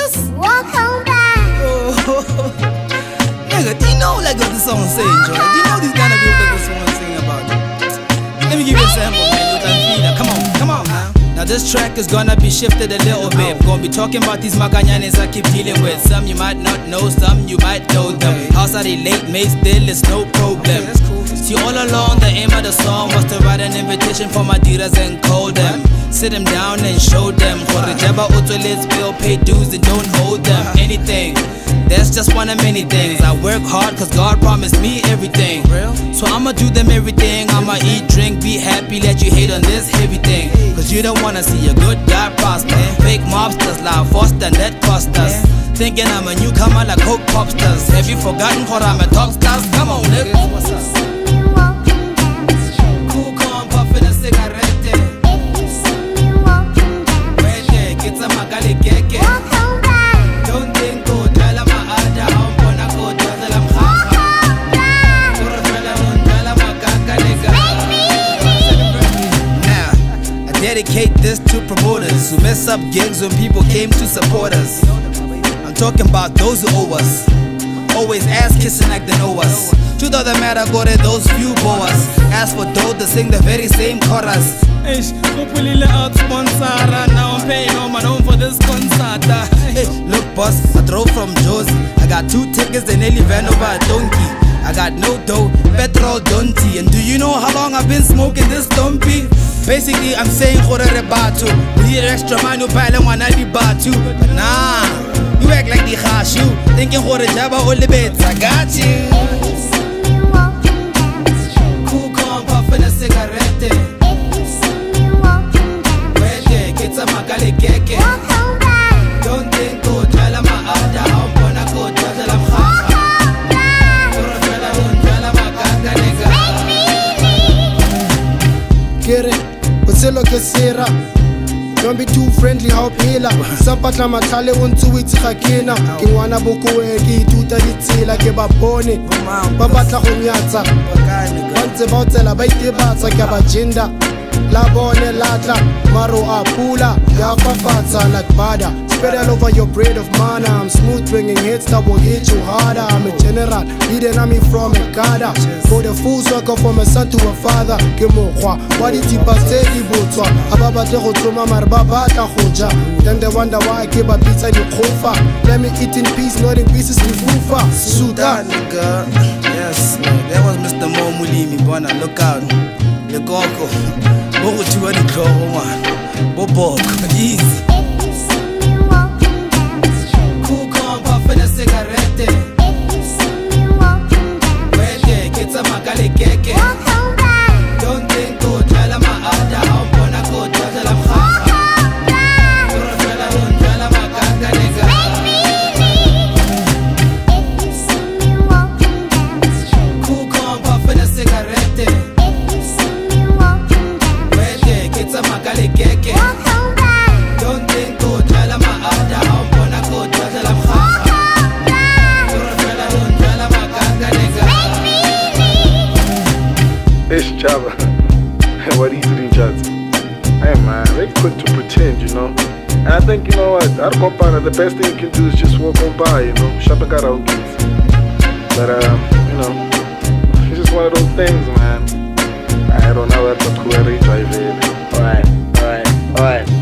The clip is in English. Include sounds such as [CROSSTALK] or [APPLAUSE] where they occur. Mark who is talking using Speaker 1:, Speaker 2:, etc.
Speaker 1: this?
Speaker 2: Welcome back.
Speaker 1: Oh, [LAUGHS] nigga, do you know that good this song sing, Joe? Do you know these kind of people that this song sing about? Let me give you a sample, man. You come on, come on now. Now this track is gonna be shifted a little bit. Gonna be talking about these Magallanes I keep dealing with. Some you might not know, some you might know them. How's I relate, mate, still it's no problem.
Speaker 3: Okay, See
Speaker 1: all along the aim of the song was to write an invitation for my dealers and call them. Sit them down and show them. Gore jeba o tsweletse bill, pay dues and don't hold them. Anything, that's just one of many things. I work hard cause God promised me everything. So I'ma do them everything. I'ma eat, drink, be happy, let you hate on this heavy thing. Cause you don't wanna see a good guy prosper. Fake mobsters, loud foster, net cost us Thinking I'm a newcomer like coke popsters. Have you forgotten what I'm a talk promoters who mess up gigs when people came to support us. I'm talking about those who owe us. Always ass kissing like they know us. Truth of the matter, go to those few boas. Ask for dough to sing the very same chorus. Sponsor. Now I'm paying all my own for this concert. Hey, look, boss, I drove from Jozi. I got two tickets, they nearly ran over a donkey. I got no dough, petrol, dunty. And do you know how long I've been smoking this dumpy? Kere
Speaker 4: don't be too friendly ha o phela sa mpatla matlhale o ntse o itse ga kena ke ngwana bokoe ke ithuta ditsela ke ba bone.
Speaker 1: Ba batla
Speaker 4: go nyatsa.
Speaker 1: Ba
Speaker 4: ntse ba o tsela ba itebatsa ke ba gender la bone latla maro a pula. Ya fafatsa like bada spread all over your braid of mana. I'm smooth bringing hits that will hit you harder. I'm a general leading army from a gada. For the full circle from a son to a father. Ke mokgwa wa ditipa tse di botswa. A ba batle go tsoma mare ba batla go ja. Then they wonder why ke ba bitsa dikgofa. Let me eat in peace not in pieces lefufa sudan.
Speaker 1: Nigga. Yes, that was Mr. Mo Mulimi, bona. Look out. Lekoko. bo go thiwa ditlhogongwana bo boko easy
Speaker 5: Java. [LAUGHS] what are you doing, Jazz? Hey man, very quick to pretend, you know. And I think, you know what, Arkopana, the best thing you can do is just walk on by, you know, shop and karaoke. But, um, you know, it's just one of those things, man. I don't know what to drive in. Alright, alright,
Speaker 1: alright.